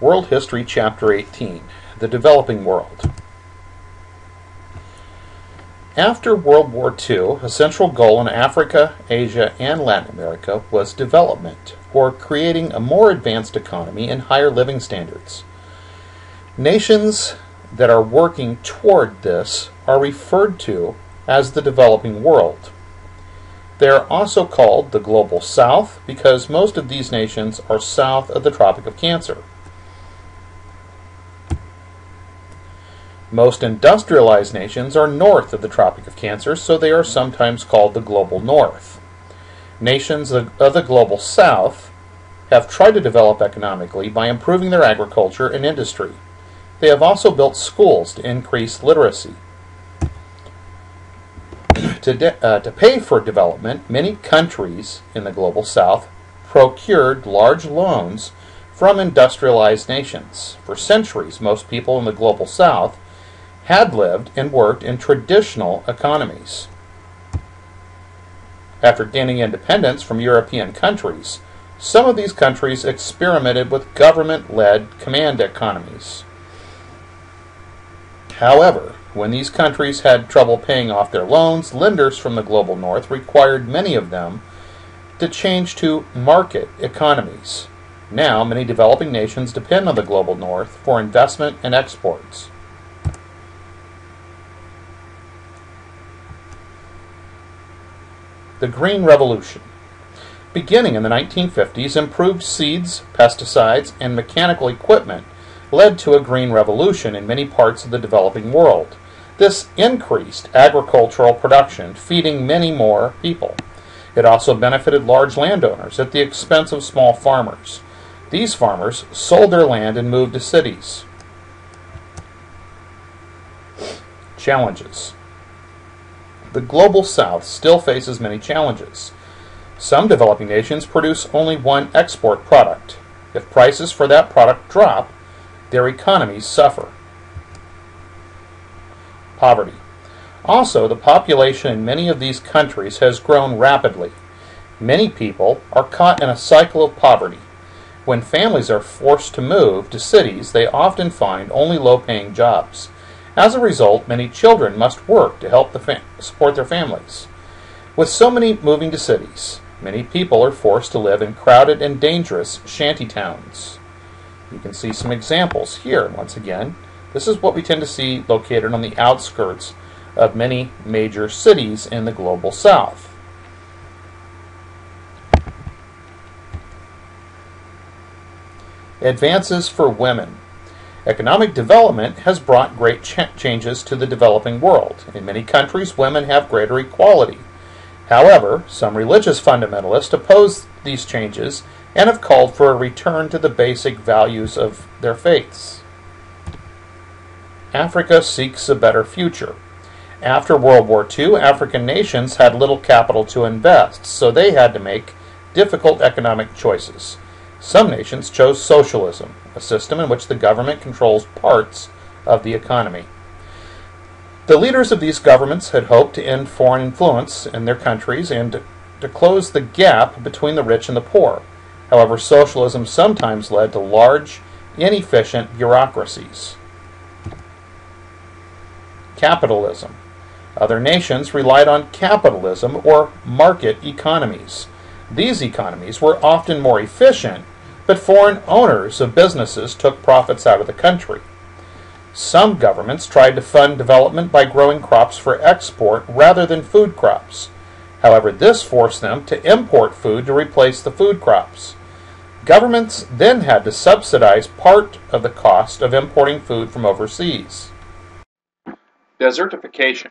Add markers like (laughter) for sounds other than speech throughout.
World History, Chapter 18 The Developing World. After World War II, a central goal in Africa, Asia, and Latin America was development, or creating a more advanced economy and higher living standards. Nations that are working toward this are referred to as the developing world. They are also called the Global South because most of these nations are south of the Tropic of Cancer. Most industrialized nations are north of the Tropic of Cancer, so they are sometimes called the Global North. Nations of the Global South have tried to develop economically by improving their agriculture and industry. They have also built schools to increase literacy. To, uh, to pay for development, many countries in the Global South procured large loans from industrialized nations. For centuries, most people in the Global South had lived and worked in traditional economies. After gaining independence from European countries, some of these countries experimented with government led command economies. However, when these countries had trouble paying off their loans, lenders from the global north required many of them to change to market economies. Now, many developing nations depend on the global north for investment and exports. The Green Revolution. Beginning in the 1950s, improved seeds, pesticides, and mechanical equipment led to a green revolution in many parts of the developing world. This increased agricultural production, feeding many more people. It also benefited large landowners at the expense of small farmers. These farmers sold their land and moved to cities. Challenges the global south still faces many challenges. Some developing nations produce only one export product. If prices for that product drop, their economies suffer. Poverty. Also, the population in many of these countries has grown rapidly. Many people are caught in a cycle of poverty. When families are forced to move to cities, they often find only low paying jobs. As a result, many children must work to help the support their families. With so many moving to cities, many people are forced to live in crowded and dangerous shanty towns. You can see some examples here once again. This is what we tend to see located on the outskirts of many major cities in the global south. Advances for women. Economic development has brought great ch- changes to the developing world. In many countries, women have greater equality. However, some religious fundamentalists oppose these changes and have called for a return to the basic values of their faiths. Africa seeks a better future. After World War II, African nations had little capital to invest, so they had to make difficult economic choices. Some nations chose socialism, a system in which the government controls parts of the economy. The leaders of these governments had hoped to end foreign influence in their countries and to close the gap between the rich and the poor. However, socialism sometimes led to large, inefficient bureaucracies. Capitalism. Other nations relied on capitalism or market economies. These economies were often more efficient but foreign owners of businesses took profits out of the country. Some governments tried to fund development by growing crops for export rather than food crops. However, this forced them to import food to replace the food crops. Governments then had to subsidize part of the cost of importing food from overseas. Desertification.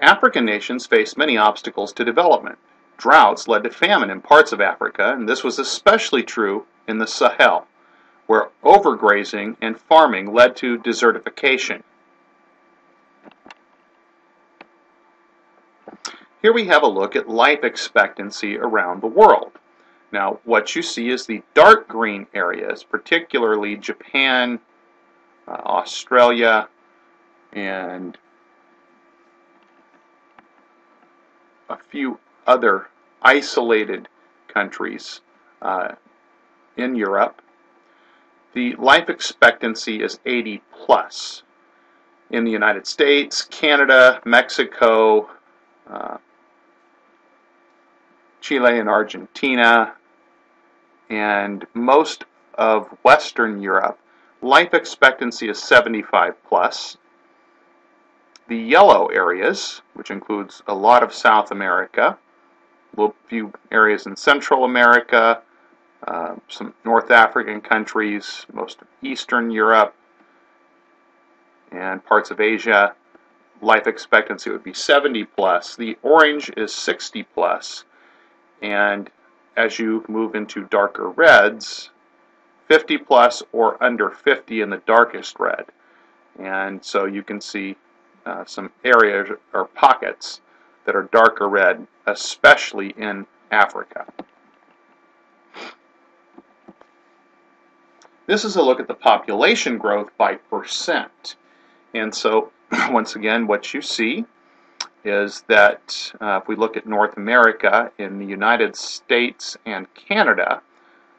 African nations faced many obstacles to development. Droughts led to famine in parts of Africa, and this was especially true in the Sahel, where overgrazing and farming led to desertification. Here we have a look at life expectancy around the world. Now, what you see is the dark green areas, particularly Japan, uh, Australia, and a few other isolated countries uh, in Europe. the life expectancy is 80 plus in the United States, Canada, Mexico, uh, Chile, and Argentina, and most of Western Europe. Life expectancy is 75 plus. The yellow areas, which includes a lot of South America, a few areas in Central America, uh, some North African countries, most of Eastern Europe, and parts of Asia, life expectancy would be 70 plus. The orange is 60 plus, and as you move into darker reds, 50 plus or under 50 in the darkest red. And so you can see uh, some areas or pockets that are darker red, especially in Africa. This is a look at the population growth by percent. And so, (clears throat) once again, what you see is that uh, if we look at North America, in the United States and Canada,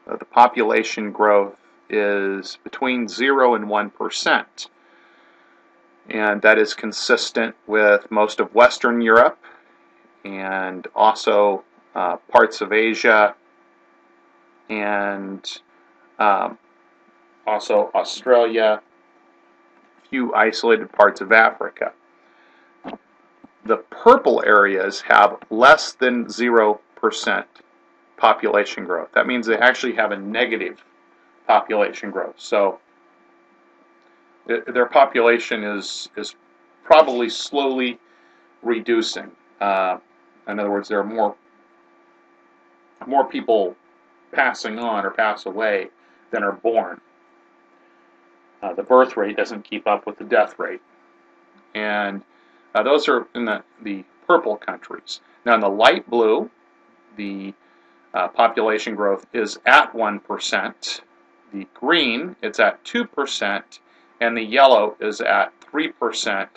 uh, the population growth is between 0 and 1%. And that is consistent with most of Western Europe and also uh, parts of Asia and um, also Australia, a few isolated parts of Africa. The purple areas have less than 0% population growth. That means they actually have a negative population growth. So their population is, is probably slowly reducing. Uh, in other words, there are more more people passing on or pass away than are born uh, the birth rate doesn't keep up with the death rate. And uh, those are in the, the purple countries. Now, in the light blue, the uh, population growth is at 1%. The green, it's at 2%. And the yellow is at 3%.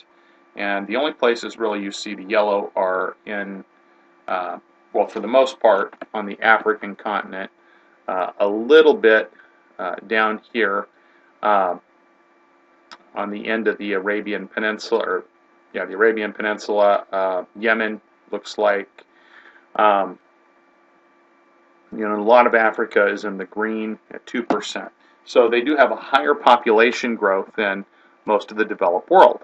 And the only places really you see the yellow are in, uh, well, for the most part, on the African continent, uh, a little bit uh, down here. Um, on the end of the Arabian Peninsula, or yeah, the Arabian Peninsula. Uh, Yemen looks like. Um, you know, a lot of Africa is in the green at 2%. So they do have a higher population growth than most of the developed world.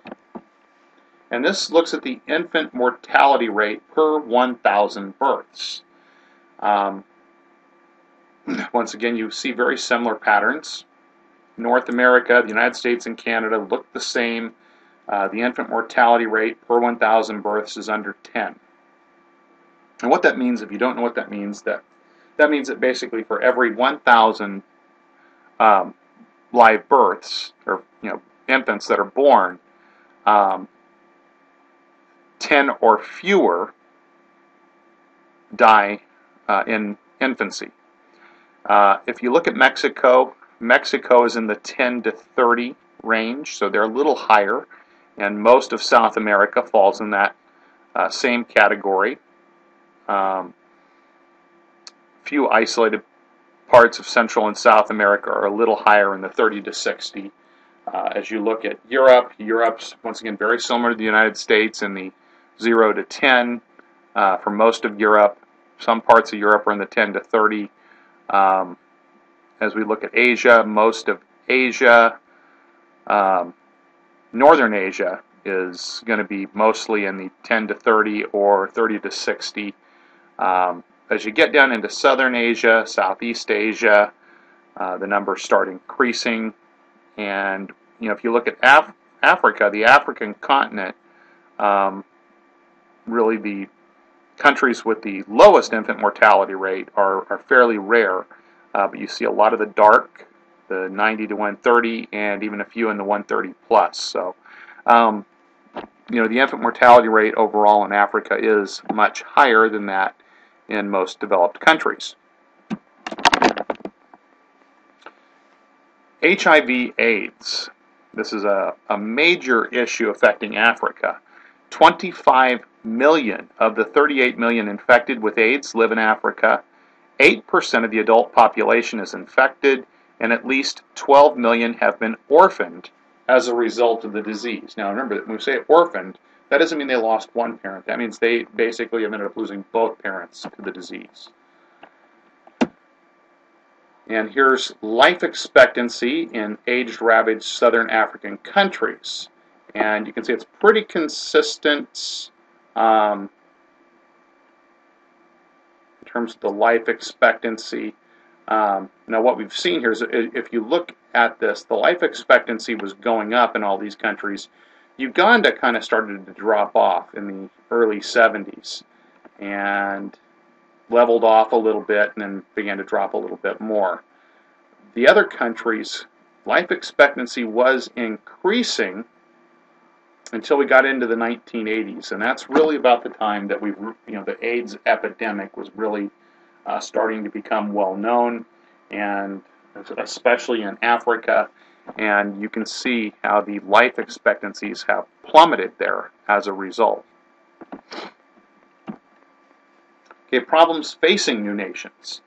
And this looks at the infant mortality rate per 1,000 births. Um, (clears throat) once again, you see very similar patterns. North America, the United States, and Canada look the same. Uh, the infant mortality rate per 1,000 births is under 10. And what that means, if you don't know what that means, that that means that basically for every 1,000 um, live births or you know infants that are born, um, 10 or fewer die uh, in infancy. Uh, if you look at Mexico, Mexico is in the 10 to 30 range, so they're a little higher, and most of South America falls in that uh, same category. Um, few isolated parts of Central and South America are a little higher in the 30 to 60. Uh, as you look at Europe, Europe's once again very similar to the United States in the 0 to 10 uh, for most of Europe. Some parts of Europe are in the 10 to 30. Um, as we look at Asia, most of Asia, um, Northern Asia is going to be mostly in the 10 to 30 or 30 to 60. Um, as you get down into Southern Asia, Southeast Asia, uh, the numbers start increasing. And you know, if you look at Af- Africa, the African continent, um, really the countries with the lowest infant mortality rate are, are fairly rare. Uh, but you see a lot of the dark, the 90 to 130, and even a few in the 130 plus. So, um, you know, the infant mortality rate overall in Africa is much higher than that in most developed countries. HIV AIDS. This is a, a major issue affecting Africa. 25 million of the 38 million infected with AIDS live in Africa. 8% of the adult population is infected, and at least 12 million have been orphaned as a result of the disease. Now remember, that when we say orphaned, that doesn't mean they lost one parent. That means they basically have ended up losing both parents to the disease. And here's life expectancy in AIDS ravaged southern African countries. And you can see it's pretty consistent um, in terms of the life expectancy. Um, now, what we've seen here is if you look at this, the life expectancy was going up in all these countries. Uganda kind of started to drop off in the early 70s and leveled off a little bit and then began to drop a little bit more. The other countries, life expectancy was increasing until we got into the 1980s, and that's really about the time that we, you know, the AIDS epidemic was really uh, starting to become well known, and especially in Africa, and you can see how the life expectancies have plummeted there as a result. Okay, problems facing new nations.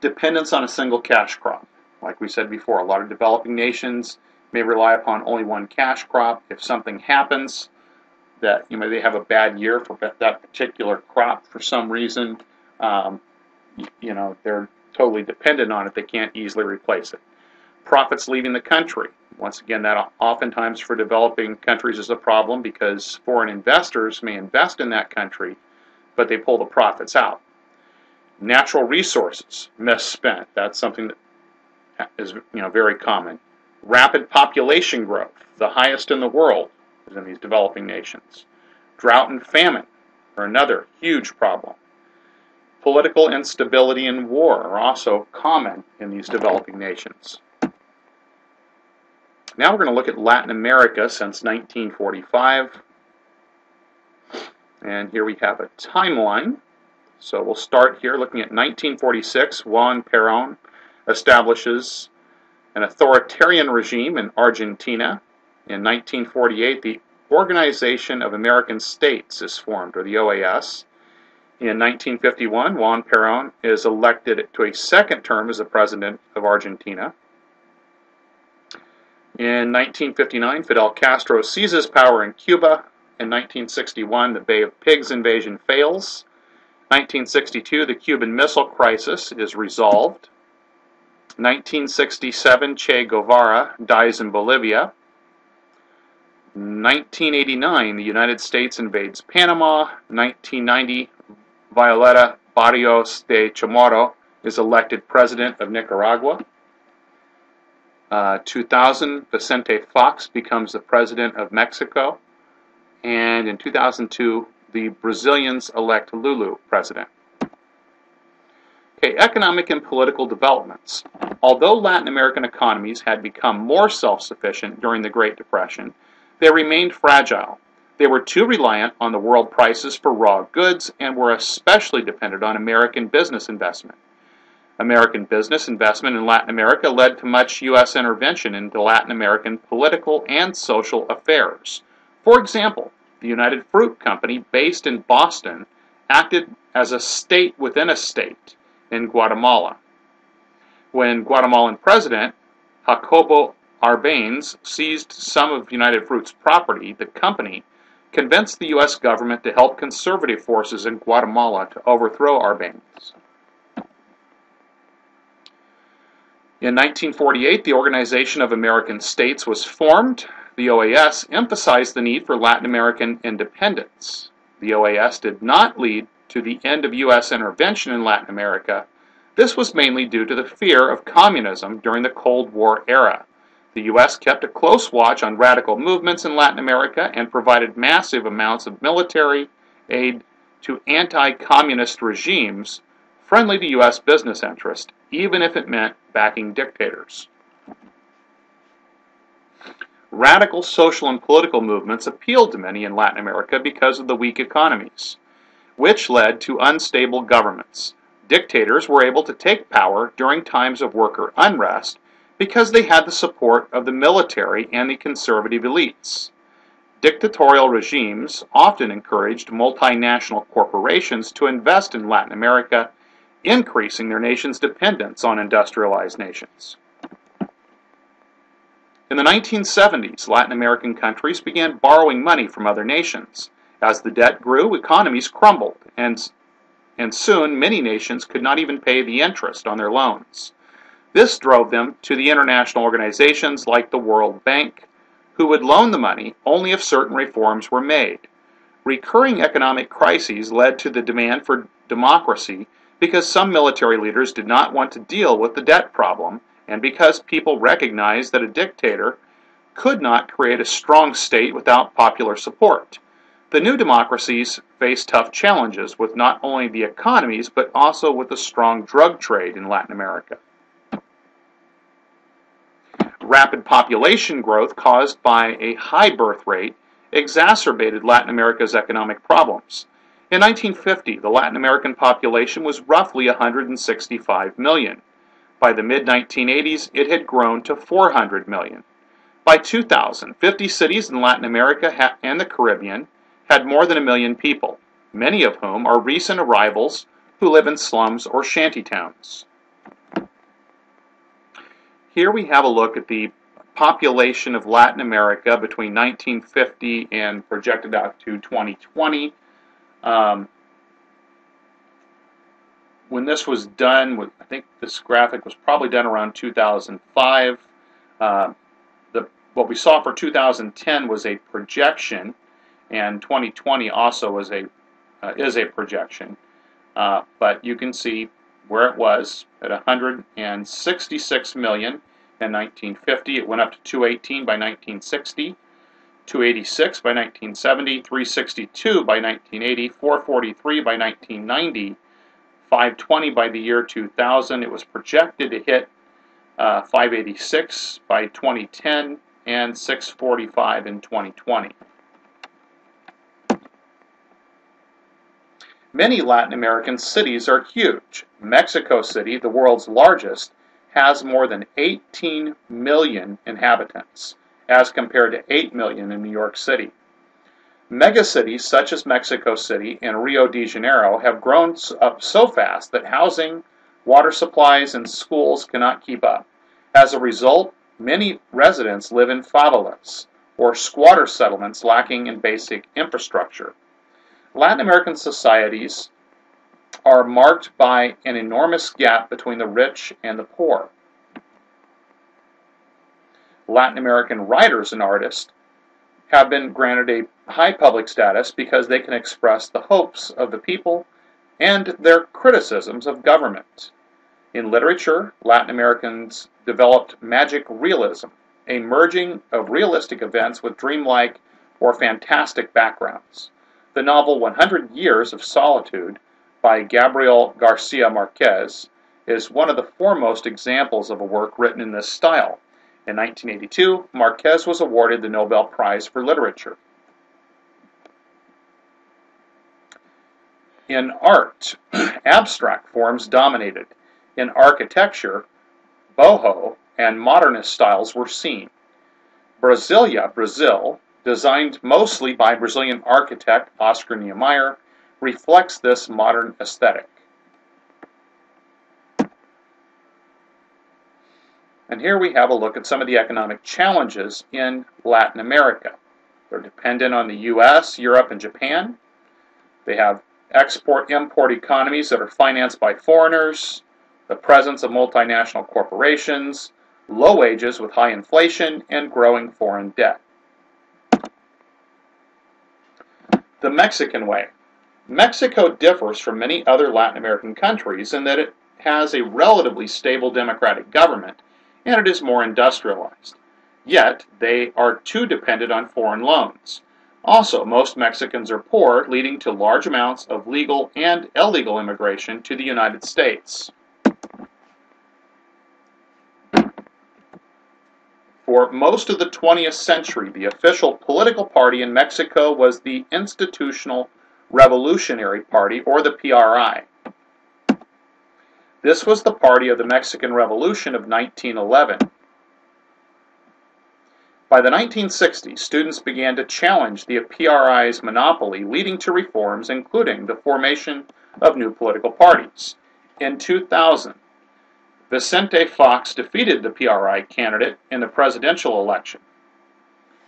Dependence on a single cash crop. Like we said before, a lot of developing nations may rely upon only one cash crop. If something happens that you know they have a bad year for that particular crop for some reason, um, you know they're totally dependent on it. They can't easily replace it. Profits leaving the country. Once again, that oftentimes for developing countries is a problem because foreign investors may invest in that country, but they pull the profits out. Natural resources misspent. That's something that is you know very common. Rapid population growth, the highest in the world, is in these developing nations. Drought and famine are another huge problem. Political instability and war are also common in these developing nations. Now we're going to look at Latin America since 1945. And here we have a timeline. So we'll start here looking at 1946. Juan Perón establishes an authoritarian regime in Argentina. In 1948, the Organization of American States is formed, or the OAS. In 1951, Juan Perón is elected to a second term as the president of Argentina. In 1959, Fidel Castro seizes power in Cuba. In 1961, the Bay of Pigs invasion fails. 1962, the Cuban Missile Crisis is resolved. 1967, Che Guevara dies in Bolivia. 1989, the United States invades Panama. 1990, Violeta Barrios de Chamorro is elected president of Nicaragua. Uh, 2000, Vicente Fox becomes the president of Mexico. And in 2002, the Brazilians elect Lula president. Okay, economic and political developments. Although Latin American economies had become more self-sufficient during the Great Depression, they remained fragile. They were too reliant on the world prices for raw goods and were especially dependent on American business investment. American business investment in Latin America led to much U.S. intervention into Latin American political and social affairs. For example, the United Fruit Company, based in Boston, acted as a state within a state in Guatemala. When Guatemalan President Jacobo Arbenz seized some of United Fruit's property, the company convinced the U.S. government to help conservative forces in Guatemala to overthrow Arbenz. In 1948, the Organization of American States was formed. The OAS emphasized the need for Latin American independence. The OAS did not lead to the end of U.S. intervention in Latin America, this was mainly due to the fear of communism during the Cold War era. The U.S. kept a close watch on radical movements in Latin America and provided massive amounts of military aid to anti-communist regimes friendly to U.S. business interests, even if it meant backing dictators. Radical social and political movements appealed to many in Latin America because of the weak economies which led to unstable governments. Dictators were able to take power during times of worker unrest because they had the support of the military and the conservative elites. Dictatorial regimes often encouraged multinational corporations to invest in Latin America, increasing their nation's dependence on industrialized nations. In the 1970s, Latin American countries began borrowing money from other nations. As the debt grew, economies crumbled, and, and soon many nations could not even pay the interest on their loans. This drove them to the international organizations like the World Bank, who would loan the money only if certain reforms were made. Recurring economic crises led to the demand for democracy because some military leaders did not want to deal with the debt problem and because people recognized that a dictator could not create a strong state without popular support. The new democracies face tough challenges with not only the economies but also with the strong drug trade in Latin America. Rapid population growth caused by a high birth rate exacerbated Latin America's economic problems. In 1950, the Latin American population was roughly 165 million. By the mid 1980s, it had grown to 400 million. By 2000, 50 cities in Latin America and the Caribbean had more than a million people, many of whom are recent arrivals who live in slums or shanty towns. Here we have a look at the population of Latin America between 1950 and projected out to 2020. Um, when this was done, I think this graphic was probably done around 2005. Uh, the, what we saw for 2010 was a projection, and 2020 also was a uh, is a projection. Uh, but you can see where it was at 166 million in 1950. It went up to 218 by 1960. 286 by 1970, 362 by 1980, 443 by 1990, 520 by the year 2000. It was projected to hit uh, 586 by 2010 and 645 in 2020. Many Latin American cities are huge. Mexico City, the world's largest, has more than 18 million inhabitants, as compared to 8 million in New York City. Megacities such as Mexico City and Rio de Janeiro have grown up so fast that housing, water supplies, and schools cannot keep up. As a result, many residents live in favelas, or squatter settlements lacking in basic infrastructure. Latin American societies are marked by an enormous gap between the rich and the poor. Latin American writers and artists have been granted a high public status because they can express the hopes of the people and their criticisms of government. In literature, Latin Americans developed magic realism, a merging of realistic events with dreamlike or fantastic backgrounds. The novel 100 Years of Solitude by Gabriel Garcia Marquez is one of the foremost examples of a work written in this style. In 1982, Marquez was awarded the Nobel Prize for Literature. In art, (clears throat) abstract forms dominated. In architecture, Bauhaus and modernist styles were seen. Brasilia, Brazil, designed mostly by Brazilian architect Oscar Niemeyer, reflects this modern aesthetic. And here we have a look at some of the economic challenges in Latin America. They're dependent on the US, Europe, and Japan. They have export import economies that are financed by foreigners, the presence of multinational corporations, low wages with high inflation, and growing foreign debt. The Mexican way. Mexico differs from many other Latin American countries in that it has a relatively stable democratic government and it is more industrialized. Yet, they are too dependent on foreign loans. Also, most Mexicans are poor, leading to large amounts of legal and illegal immigration to the United States. For most of the 20th century, the official political party in Mexico was the Institutional Revolutionary Party, or the PRI. This was the party of the Mexican Revolution of 1911. By the 1960s, students began to challenge the PRI's monopoly, leading to reforms including the formation of new political parties. In 2000, Vicente Fox defeated the PRI candidate in the presidential election.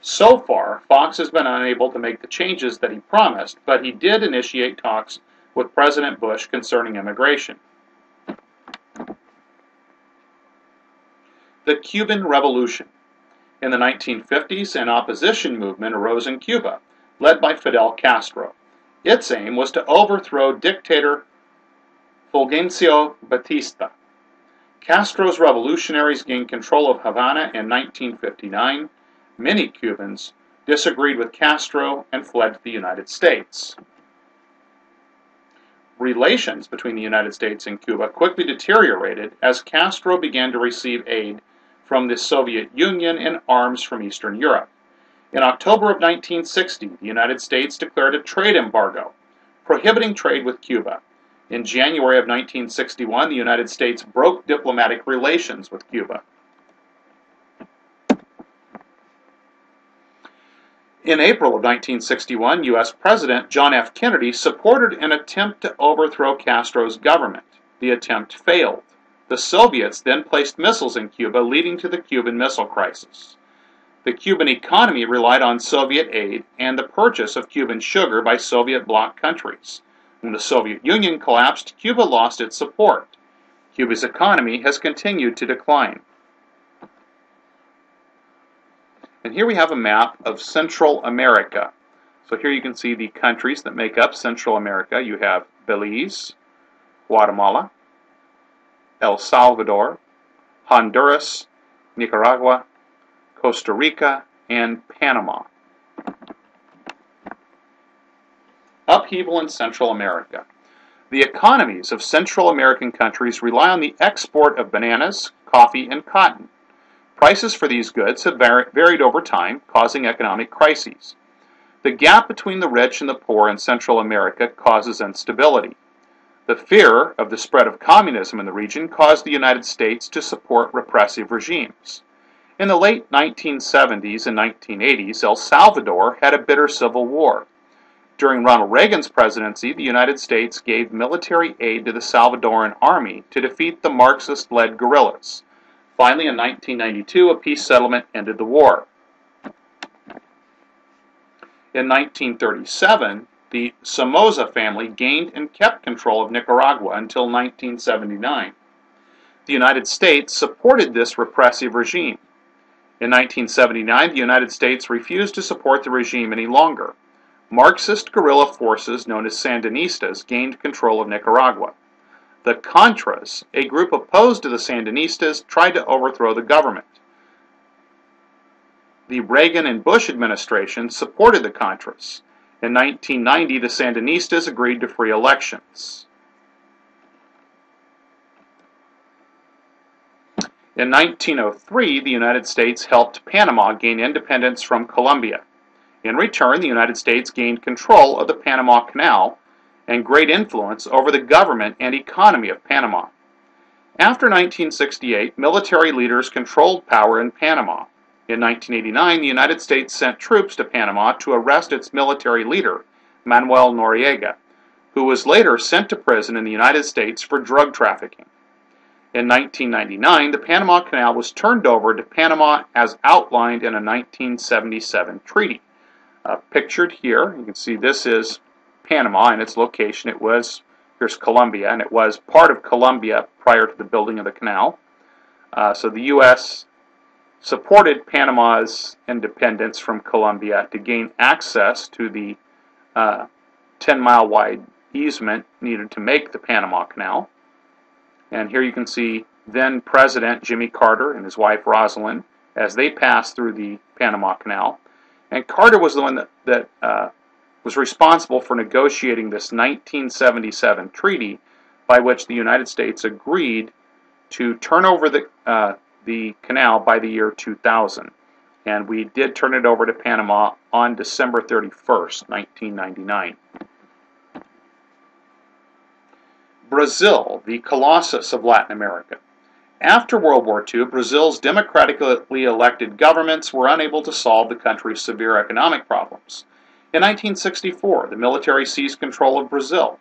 So far, Fox has been unable to make the changes that he promised, but he did initiate talks with President Bush concerning immigration. The Cuban Revolution. In the 1950s, an opposition movement arose in Cuba, led by Fidel Castro. Its aim was to overthrow dictator Fulgencio Batista. Castro's revolutionaries gained control of Havana in 1959. Many Cubans disagreed with Castro and fled to the United States. Relations between the United States and Cuba quickly deteriorated as Castro began to receive aid from the Soviet Union and arms from Eastern Europe. In October of 1960, the United States declared a trade embargo, prohibiting trade with Cuba. In January of 1961, the United States broke diplomatic relations with Cuba. In April of 1961, U.S. President John F. Kennedy supported an attempt to overthrow Castro's government. The attempt failed. The Soviets then placed missiles in Cuba, leading to the Cuban Missile Crisis. The Cuban economy relied on Soviet aid and the purchase of Cuban sugar by Soviet bloc countries. When the Soviet Union collapsed, Cuba lost its support. Cuba's economy has continued to decline. And here we have a map of Central America. So here you can see the countries that make up Central America. You have Belize, Guatemala, El Salvador, Honduras, Nicaragua, Costa Rica, and Panama. Upheaval in Central America. The economies of Central American countries rely on the export of bananas, coffee, and cotton. Prices for these goods have varied over time, causing economic crises. The gap between the rich and the poor in Central America causes instability. The fear of the spread of communism in the region caused the United States to support repressive regimes. In the late 1970s and 1980s, El Salvador had a bitter civil war. During Ronald Reagan's presidency, the United States gave military aid to the Salvadoran army to defeat the Marxist led guerrillas. Finally, in 1992, a peace settlement ended the war. In 1937, the Somoza family gained and kept control of Nicaragua until 1979. The United States supported this repressive regime. In 1979, the United States refused to support the regime any longer. Marxist guerrilla forces known as Sandinistas gained control of Nicaragua. The Contras, a group opposed to the Sandinistas, tried to overthrow the government. The Reagan and Bush administrations supported the Contras. In 1990, the Sandinistas agreed to free elections. In 1903, the United States helped Panama gain independence from Colombia. In return, the United States gained control of the Panama Canal and great influence over the government and economy of Panama. After 1968, military leaders controlled power in Panama. In 1989, the United States sent troops to Panama to arrest its military leader, Manuel Noriega, who was later sent to prison in the United States for drug trafficking. In 1999, the Panama Canal was turned over to Panama as outlined in a 1977 treaty. Uh, pictured here, you can see this is Panama and its location. It was, here's Colombia, and it was part of Colombia prior to the building of the canal. Uh, so the U.S supported Panama's independence from Colombia to gain access to the uh, 10 mile wide easement needed to make the Panama Canal. And here you can see then President Jimmy Carter and his wife Rosalynn as they passed through the Panama Canal. And Carter was the one that, that uh, was responsible for negotiating this 1977 treaty by which the United States agreed to turn over the uh, the canal by the year 2000. And we did turn it over to Panama on December 31st, 1999. Brazil, the colossus of Latin America. After World War II, Brazil's democratically elected governments were unable to solve the country's severe economic problems. In 1964, the military seized control of Brazil.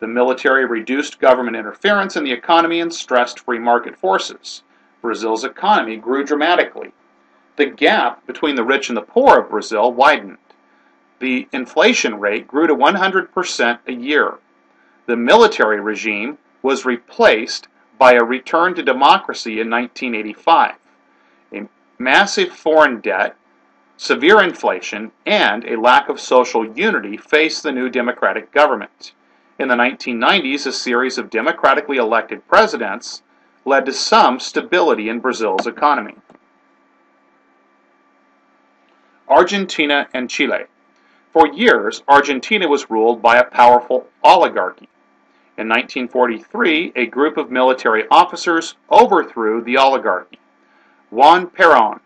The military reduced government interference in the economy and stressed free market forces. Brazil's economy grew dramatically. The gap between the rich and the poor of Brazil widened. The inflation rate grew to 100% a year. The military regime was replaced by a return to democracy in 1985. A massive foreign debt, severe inflation, and a lack of social unity faced the new democratic government. In the 1990s, a series of democratically elected presidents led to some stability in Brazil's economy. Argentina and Chile. For years, Argentina was ruled by a powerful oligarchy. In 1943, a group of military officers overthrew the oligarchy. Juan Perón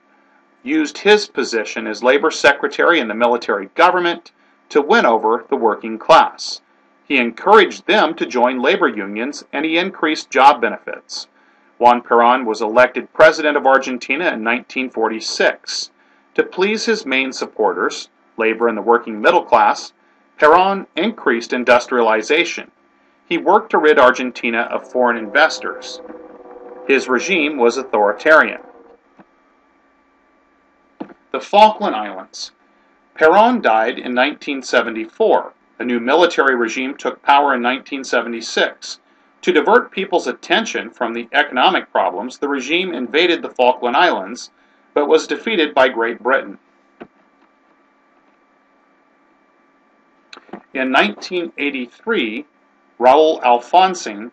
used his position as labor secretary in the military government to win over the working class. He encouraged them to join labor unions and he increased job benefits. Juan Perón was elected president of Argentina in 1946. To please his main supporters, labor and the working middle class, Perón increased industrialization. He worked to rid Argentina of foreign investors. His regime was authoritarian. The Falkland Islands. Perón died in 1974. A new military regime took power in 1976. To divert people's attention from the economic problems, the regime invaded the Falkland Islands, but was defeated by Great Britain. In 1983, Raul Alfonsín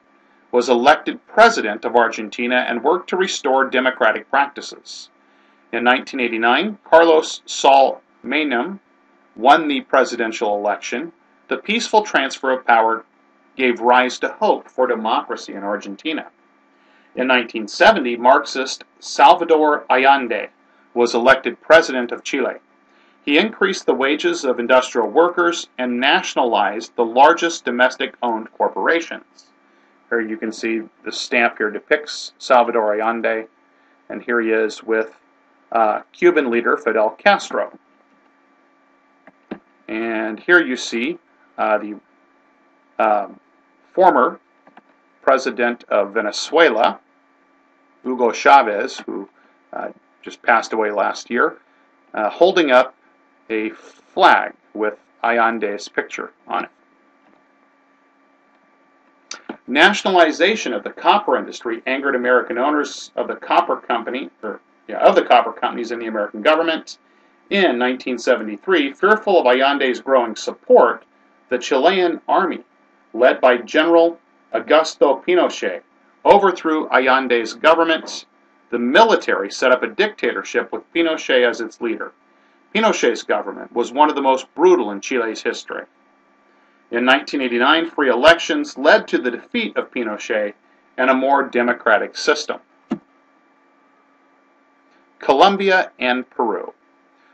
was elected president of Argentina and worked to restore democratic practices. In 1989, Carlos Saul Menem won the presidential election. The peaceful transfer of power gave rise to hope for democracy in Argentina. In 1970, Marxist Salvador Allende was elected president of Chile. He increased the wages of industrial workers and nationalized the largest domestic owned corporations. Here you can see the stamp here depicts Salvador Allende, and here he is with uh, Cuban leader Fidel Castro. And here you see uh, the um, former president of Venezuela, Hugo Chavez, who uh, just passed away last year, uh, holding up a flag with Allende's picture on it. Nationalization of the copper industry angered American owners of the copper company, or yeah, of the copper companies in the American government. In 1973, fearful of Allende's growing support, the Chilean army, led by General Augusto Pinochet, overthrew Allende's government. The military set up a dictatorship with Pinochet as its leader. Pinochet's government was one of the most brutal in Chile's history. In 1989, free elections led to the defeat of Pinochet and a more democratic system. Colombia and Peru.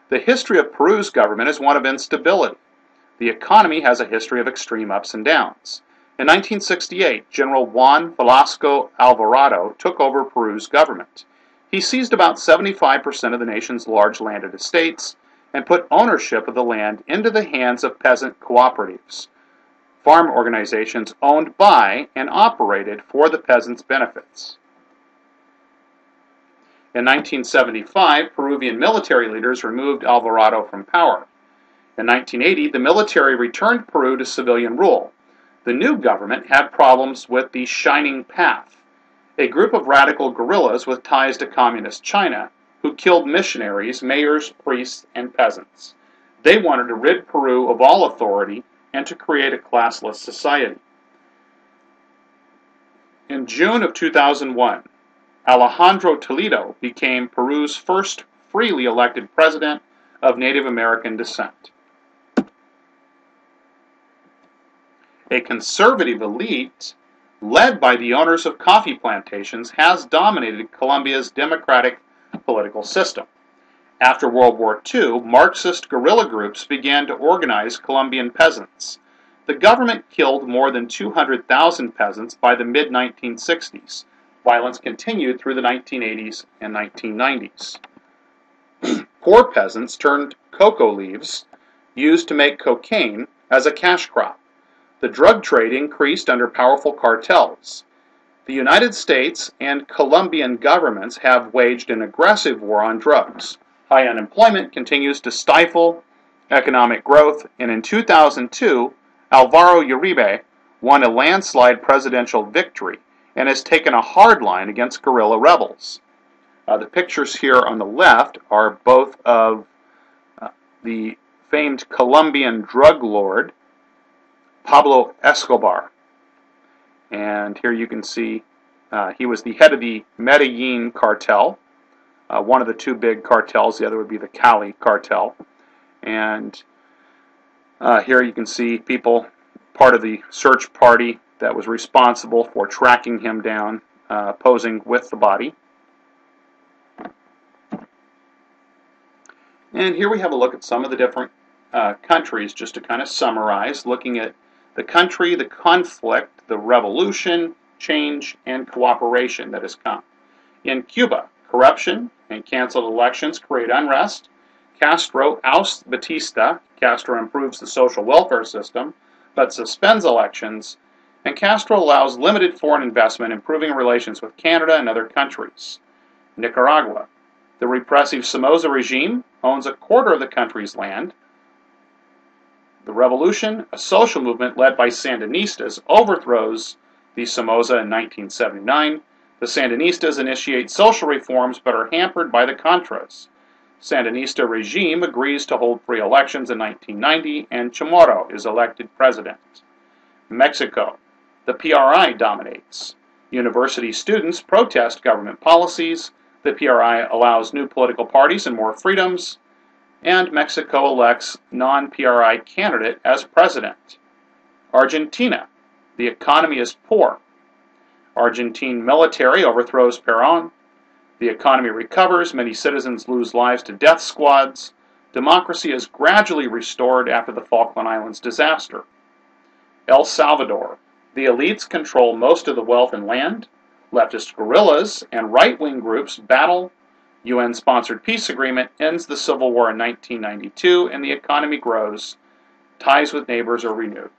The history of Peru's government is one of instability. The economy has a history of extreme ups and downs. In 1968, General Juan Velasco Alvarado took over Peru's government. He seized about 75% of the nation's large landed estates and put ownership of the land into the hands of peasant cooperatives, farm organizations owned by and operated for the peasants' benefits. In 1975, Peruvian military leaders removed Alvarado from power. In 1980, the military returned Peru to civilian rule. The new government had problems with the Shining Path, a group of radical guerrillas with ties to Communist China who killed missionaries, mayors, priests, and peasants. They wanted to rid Peru of all authority and to create a classless society. In June of 2001, Alejandro Toledo became Peru's first freely elected president of Native American descent. A conservative elite, led by the owners of coffee plantations, has dominated Colombia's democratic political system. After World War II, Marxist guerrilla groups began to organize Colombian peasants. The government killed more than 200,000 peasants by the mid 1960s. Violence continued through the 1980s and 1990s. (clears throat) Poor peasants turned coca leaves used to make cocaine as a cash crop. The drug trade increased under powerful cartels. The United States and Colombian governments have waged an aggressive war on drugs. High unemployment continues to stifle economic growth, and in 2002, Alvaro Uribe won a landslide presidential victory and has taken a hard line against guerrilla rebels. Uh, the pictures here on the left are both of uh, the famed Colombian drug lord Pablo Escobar. And here you can see uh, he was the head of the Medellin cartel, uh, one of the two big cartels. The other would be the Cali cartel. And uh, here you can see people, part of the search party that was responsible for tracking him down, uh, posing with the body. And here we have a look at some of the different uh, countries, just to kind of summarize, looking at the country, the conflict, the revolution, change, and cooperation that has come. In Cuba, corruption and canceled elections create unrest. Castro ousts Batista. Castro improves the social welfare system, but suspends elections. And Castro allows limited foreign investment, improving relations with Canada and other countries. Nicaragua. The repressive Somoza regime owns a quarter of the country's land, the revolution, a social movement led by Sandinistas, overthrows the Somoza in 1979. The Sandinistas initiate social reforms but are hampered by the Contras. Sandinista regime agrees to hold free elections in 1990 and Chamorro is elected president. Mexico. The PRI dominates. University students protest government policies. The PRI allows new political parties and more freedoms and Mexico elects non-PRI candidate as president. Argentina, the economy is poor. Argentine military overthrows Peron. The economy recovers, many citizens lose lives to death squads. Democracy is gradually restored after the Falkland Islands disaster. El Salvador, the elites control most of the wealth and land. Leftist guerrillas and right-wing groups battle UN sponsored peace agreement ends the civil war in 1992 and the economy grows. Ties with neighbors are renewed.